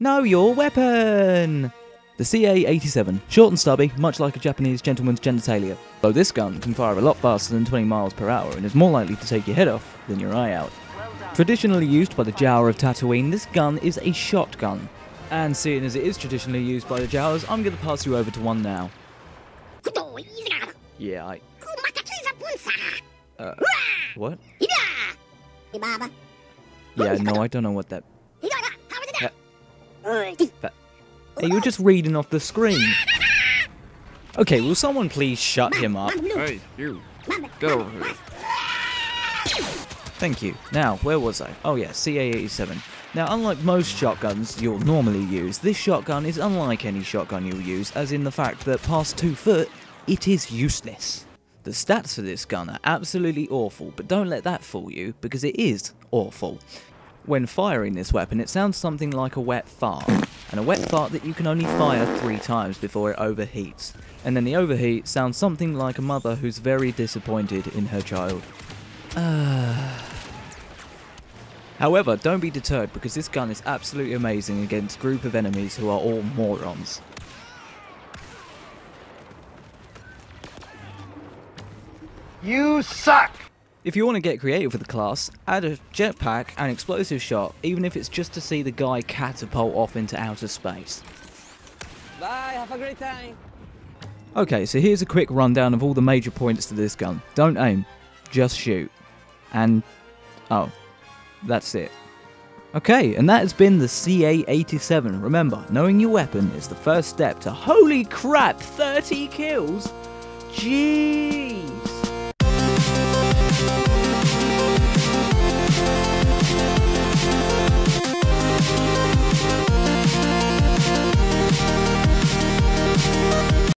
Know your weapon! The CA-87, short and stubby, much like a Japanese gentleman's genitalia. Though this gun can fire a lot faster than 20 miles per hour and is more likely to take your head off than your eye out. Traditionally used by the Jawa of Tatooine, this gun is a shotgun. And seeing as it is traditionally used by the Jawas, I'm going to pass you over to one now. Yeah, I... Uh, what? Yeah, no, I don't know what that... Hey, you're just reading off the screen. Okay, will someone please shut him up? Hey, you. Get over here. Thank you. Now, where was I? Oh yeah, CA-87. Now, unlike most shotguns you'll normally use, this shotgun is unlike any shotgun you'll use, as in the fact that past 2 foot, it is useless. The stats for this gun are absolutely awful, but don't let that fool you, because it is awful. When firing this weapon, it sounds something like a wet fart, and a wet fart that you can only fire three times before it overheats. And then the overheat sounds something like a mother who's very disappointed in her child. However, don't be deterred because this gun is absolutely amazing against a group of enemies who are all morons. You suck! If you want to get creative with the class, add a jetpack and explosive shot, even if it's just to see the guy catapult off into outer space. Bye, have a great time. Okay, so here's a quick rundown of all the major points to this gun. Don't aim, just shoot. And, oh, that's it. Okay, and that has been the CA-87. Remember, knowing your weapon is the first step to holy crap, 30 kills? Gee!